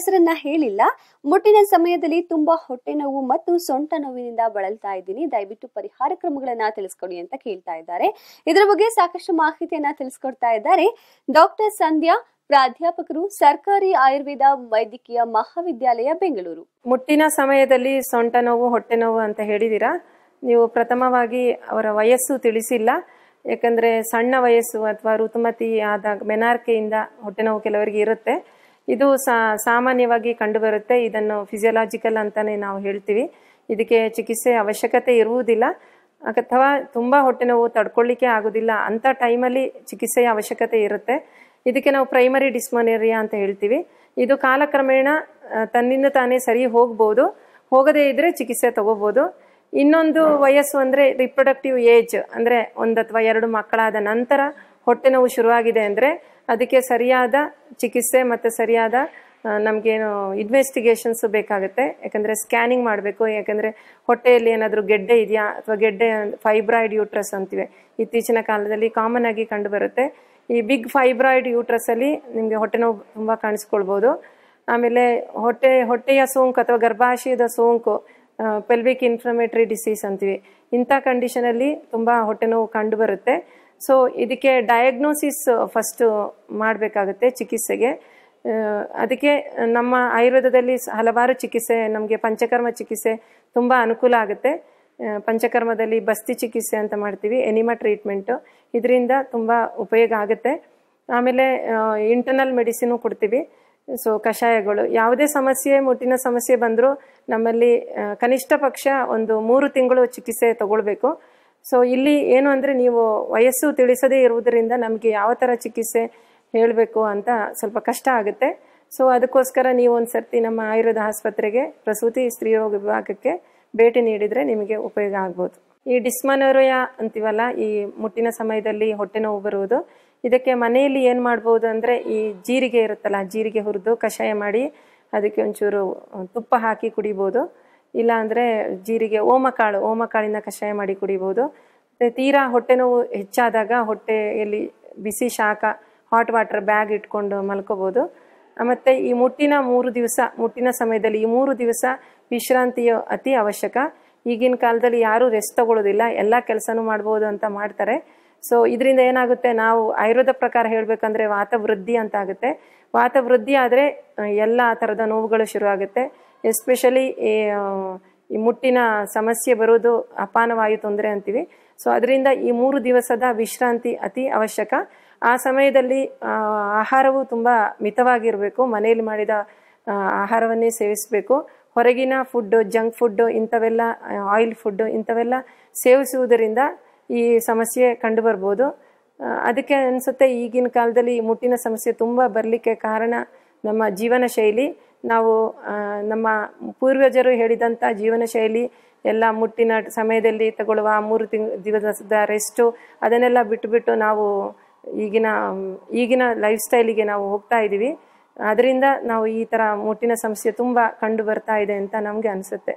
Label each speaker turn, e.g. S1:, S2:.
S1: ಹೆಸರನ್ನ ಹೇಳಿಲ್ಲ. ಮುಟ್ಟಿನ ಸಮಯದಲ್ಲಿ ತುಂಬಾ ಹೊಟ್ಟೆ ನೋವು ಮತ್ತು ಸೊಂಟ ನೋವಿನಿಂದ ಬಳಲ್ತಾ ಇದ್ದೀನಿ. ದಯವಿಟ್ಟು ಪರಿಹಾರ ಕ್ರಮಗಳನ್ನ ತಿಳಿಸ್ಕೊಡಿ ಅಂತ ಕೇಳ್ತಾ ಇದ್ದಾರೆ. ಇದರ ಬಗ್ಗೆ ಸಾಕಷ್ಟು ಮಾಹಿತಿಯನ್ನ ತಿಳಿಸ್ಕೊಡ್ತಾ ಇದ್ದಾರೆ. ಡಾಕ್ಟರ್ ಸಂಧ್ಯಾ, ಪ್ರಾಧ್ಯಾಪಕರು, ಸರ್ಕಾರಿ ಆಯುರ್ವೇದ ವೈದ್ಯಕೀಯ ಮಹಾವಿದ್ಯಾಲಯ, ಬೆಂಗಳೂರು.
S2: ಮುಟ್ಟಿನ ಸಮಯದಲ್ಲಿ ಸೊಂಟ ನೋವು, ಹೊಟ್ಟೆ ನೋವು ಅಂತ ಹೇಳಿದಿರಾ? ನೀವು ಪ್ರಥಮವಾಗಿ ಅವರ ವಯಸ್ಸು ತಿಳಿಸಿಲ್ಲ. ಯಾಕಂದ್ರೆ ಸಣ್ಣ ವಯಸ್ಸು ಅಥವಾ ಋತುಮತಿ ಆದಾಗ, ಮೆನಾರ್ಕೆಯಿಂದ ಹೊಟ್ಟೆ ನೋವು ಕೆಲವರಿಗೆ ಇರುತ್ತೆ. ಇದು ಸಾಮಾನ್ಯವಾಗಿ ಕಂಡುಬರುತ್ತೆ. ಇದನ್ನು ಫಿಸಿಯಲಾಜಿಕಲ್ ಅಂತಲೇ ನಾವು ಹೇಳ್ತೀವಿ. ಇದಕ್ಕೆ ಚಿಕಿತ್ಸೆ ಅವಶ್ಯಕತೆ ಇರುವುದಿಲ್ಲ. ಅಥವಾ ತುಂಬ ಹೊಟ್ಟೆ ನೋವು ತಡ್ಕೊಳ್ಳಿಕ್ಕೆ ಆಗೋದಿಲ್ಲ ಅಂಥ ಟೈಮಲ್ಲಿ ಚಿಕಿತ್ಸೆಯ ಅವಶ್ಯಕತೆ ಇರುತ್ತೆ. ಇದಕ್ಕೆ ನಾವು ಪ್ರೈಮರಿ ಡಿಸ್ಮನೇರಿಯಾ ಅಂತ ಹೇಳ್ತೀವಿ. ಇದು ಕಾಲಕ್ರಮೇಣ ತನ್ನಿಂದ ತಾನೇ ಸರಿ ಹೋಗ್ಬೋದು. ಹೋಗದೇ ಇದ್ದರೆ ಚಿಕಿತ್ಸೆ ತಗೋಬೋದು. ಇನ್ನೊಂದು ವಯಸ್ಸು ಅಂದರೆ ರಿಪ್ರೊಡಕ್ಟಿವ್ ಏಜ್ ಅಂದರೆ ಒಂದು ಅಥವಾ ಎರಡು ಮಕ್ಕಳಾದ ನಂತರ ಹೊಟ್ಟೆ ನೋವು ಶುರುವಾಗಿದೆ ಅಂದರೆ ಅದಕ್ಕೆ ಸರಿಯಾದ ಚಿಕಿತ್ಸೆ ಮತ್ತು ಸರಿಯಾದ ನಮಗೇನು ಇನ್ವೆಸ್ಟಿಗೇಷನ್ಸು ಬೇಕಾಗುತ್ತೆ. ಯಾಕಂದರೆ ಸ್ಕ್ಯಾನಿಂಗ್ ಮಾಡಬೇಕು. ಯಾಕಂದರೆ ಹೊಟ್ಟೆಯಲ್ಲಿ ಏನಾದರೂ ಗೆಡ್ಡೆ ಇದೆಯಾ? ಅಥವಾ ಗೆಡ್ಡೆ ಫೈಬ್ರಾಯ್ಡ್ ಯೂಟ್ರಸ್ ಅಂತಿವೆ. ಇತ್ತೀಚಿನ ಕಾಲದಲ್ಲಿ ಕಾಮನ್ ಆಗಿ ಕಂಡುಬರುತ್ತೆ. ಈ ಬಿಗ್ ಫೈಬ್ರಾಯ್ಡ್ ಯೂಟ್ರಸ್ಸಲ್ಲಿ ನಿಮಗೆ ಹೊಟ್ಟೆ ನೋವು ತುಂಬ ಕಾಣಿಸ್ಕೊಳ್ಬೋದು. ಆಮೇಲೆ ಹೊಟ್ಟೆ, ಹೊಟ್ಟೆಯ ಸೋಂಕು ಅಥವಾ ಗರ್ಭಾಶಯದ ಸೋಂಕು ಪೆಲ್ವಿಕ್ ಇನ್ಫ್ಲಮೇಟರಿ ಡಿಸೀಸ್ ಅಂತೀವಿ. ಇಂಥ ಕಂಡೀಷನಲ್ಲಿ ತುಂಬ ಹೊಟ್ಟೆ ನೋವು ಕಂಡುಬರುತ್ತೆ. ಸೊ ಇದಕ್ಕೆ ಡಯಾಗ್ನೋಸಿಸ್ ಫಸ್ಟು ಮಾಡಬೇಕಾಗುತ್ತೆ ಚಿಕಿತ್ಸೆಗೆ. ಅದಕ್ಕೆ ನಮ್ಮ ಆಯುರ್ವೇದದಲ್ಲಿ ಹಲವಾರು ಚಿಕಿತ್ಸೆ, ನಮಗೆ ಪಂಚಕರ್ಮ ಚಿಕಿತ್ಸೆ ತುಂಬ ಅನುಕೂಲ ಆಗುತ್ತೆ. ಪಂಚಕರ್ಮದಲ್ಲಿ ಬಸ್ತಿ ಚಿಕಿತ್ಸೆ ಅಂತ ಮಾಡ್ತೀವಿ, ಎನಿಮಾ ಟ್ರೀಟ್ಮೆಂಟು ಇದರಿಂದ ತುಂಬ ಉಪಯೋಗ ಆಗುತ್ತೆ. ಆಮೇಲೆ ಇಂಟರ್ನಲ್ ಮೆಡಿಸಿನು ಕೊಡ್ತೀವಿ. ಸೊ ಕಷಾಯಗಳು. ಯಾವುದೇ ಸಮಸ್ಯೆ, ಮುಟ್ಟಿನ ಸಮಸ್ಯೆ ಬಂದರೂ ನಮ್ಮಲ್ಲಿ ಕನಿಷ್ಠ ಪಕ್ಷ ಒಂದು ಮೂರು ತಿಂಗಳು ಚಿಕಿತ್ಸೆ ತಗೊಳ್ಬೇಕು. ಸೊ ಇಲ್ಲಿ ಏನು ಅಂದರೆ ನೀವು ವಯಸ್ಸು ತಿಳಿಸದೇ ಇರುವುದರಿಂದ ನಮಗೆ ಯಾವ ಥರ ಚಿಕಿತ್ಸೆ ಹೇಳಬೇಕು ಅಂತ ಸ್ವಲ್ಪ ಕಷ್ಟ ಆಗುತ್ತೆ. ಸೊ ಅದಕ್ಕೋಸ್ಕರ ನೀವು ಒಂದು ಸರ್ತಿ ನಮ್ಮ ಆಯುರ್ವೇದ ಆಸ್ಪತ್ರೆಗೆ, ಪ್ರಸೂತಿ ಸ್ತ್ರೀರೋಗ ವಿಭಾಗಕ್ಕೆ ಭೇಟಿ ನೀಡಿದರೆ ನಿಮಗೆ ಉಪಯೋಗ ಆಗ್ಬೋದು. ಈ ಡಿಸ್ಮನೋರಿಯಾ ಅಂತೀವಲ್ಲ, ಈ ಮುಟ್ಟಿನ ಸಮಯದಲ್ಲಿ ಹೊಟ್ಟೆ ನೋವು ಬರುವುದು ಇದಕ್ಕೆ ಮನೆಯಲ್ಲಿ ಏನು ಮಾಡ್ಬೋದು ಅಂದರೆ ಈ ಜೀರಿಗೆ ಇರುತ್ತಲ್ಲ, ಜೀರಿಗೆ ಹುರಿದು ಕಷಾಯ ಮಾಡಿ ಅದಕ್ಕೆ ಒಂಚೂರು ತುಪ್ಪ ಹಾಕಿ ಕುಡಿಬೋದು. ಇಲ್ಲಾಂದರೆ ಜೀರಿಗೆ ಓಮಕಾಳು ಓಮಕಾಳಿನ ಕಷಾಯ ಮಾಡಿ ಕುಡಿಬೋದು. ತೀರಾ ಹೊಟ್ಟೆ ನೋವು ಹೆಚ್ಚಾದಾಗ ಹೊಟ್ಟೆಯಲ್ಲಿ ಬಿಸಿ ಶಾಖ ಹಾಟ್ ವಾಟರ್ ಬ್ಯಾಗ್ ಇಟ್ಕೊಂಡು ಮಲ್ಕೋಬೋದು. ಮತ್ತು ಈ ಮುಟ್ಟಿನ ಮೂರು ದಿವಸ, ಮುಟ್ಟಿನ ಸಮಯದಲ್ಲಿ ಈ ಮೂರು ದಿವಸ ವಿಶ್ರಾಂತಿಯು ಅತಿ ಅವಶ್ಯಕ. ಈಗಿನ ಕಾಲದಲ್ಲಿ ಯಾರೂ ರೆಸ್ಟ್ ತಗೊಳ್ಳೋದಿಲ್ಲ ಎಲ್ಲ ಕೆಲಸನೂ ಮಾಡ್ಬೋದು ಅಂತ ಮಾಡ್ತಾರೆ. ಸೊ ಇದರಿಂದ ಏನಾಗುತ್ತೆ? ನಾವು ಆಯುರ್ವೇದ ಪ್ರಕಾರ ಹೇಳಬೇಕಂದ್ರೆ ವಾತವೃದ್ಧಿ ಅಂತ ಆಗುತ್ತೆ. ವಾತವೃದ್ಧಿ ಆದರೆ ಎಲ್ಲ ಥರದ ನೋವುಗಳು ಶುರುವಾಗುತ್ತೆ ಎಸ್ಪೆಷಲಿ ಈ ಮುಟ್ಟಿನ ಸಮಸ್ಯೆ ಬರೋದು ಅಪಾನವಾಯು ತೊಂದರೆ ಅಂತೀವಿ. ಸೊ ಅದರಿಂದ ಈ ಮೂರು ದಿವಸದ ವಿಶ್ರಾಂತಿ ಅತಿ ಅವಶ್ಯಕ. ಆ ಸಮಯದಲ್ಲಿ ಆಹಾರವು ತುಂಬ ಮಿತವಾಗಿರಬೇಕು. ಮನೆಯಲ್ಲಿ ಮಾಡಿದ ಆಹಾರವನ್ನೇ ಸೇವಿಸಬೇಕು. ಹೊರಗಿನ ಫುಡ್ಡು, ಜಂಕ್ ಫುಡ್ಡು, ಇಂಥವೆಲ್ಲ ಆಯಿಲ್ ಫುಡ್ಡು, ಇಂಥವೆಲ್ಲ ಸೇವಿಸುವುದರಿಂದ ಈ ಸಮಸ್ಯೆ ಕಂಡು ಬರ್ಬೋದು. ಅದಕ್ಕೆ ಅನಿಸುತ್ತೆ ಈಗಿನ ಕಾಲದಲ್ಲಿ ಈ ಮುಟ್ಟಿನ ಸಮಸ್ಯೆ ತುಂಬ ಬರಲಿಕ್ಕೆ ಕಾರಣ ನಮ್ಮ ಜೀವನ ಶೈಲಿ. ನಾವು ನಮ್ಮ ಪೂರ್ವಜರು ಹೇಳಿದಂಥ ಜೀವನ ಶೈಲಿ, ಎಲ್ಲ ಮುಟ್ಟಿನ ಸಮಯದಲ್ಲಿ ತಗೊಳ್ಳುವ ಮೂರು ತಿಂಗ್, ದಿವಸದ ರೆಸ್ಟು ಅದನ್ನೆಲ್ಲ ಬಿಟ್ಟುಬಿಟ್ಟು ನಾವು ಈಗಿನ ಈಗಿನ ಲೈಫ್ ಸ್ಟೈಲಿಗೆ ನಾವು ಹೋಗ್ತಾ ಇದ್ದೀವಿ. ಅದರಿಂದ ನಾವು ಈ ಥರ ಮುಟ್ಟಿನ ಸಮಸ್ಯೆ ತುಂಬ ಕಂಡು ಬರ್ತಾ ಇದೆ ಅಂತ ನಮಗೆ ಅನಿಸುತ್ತೆ.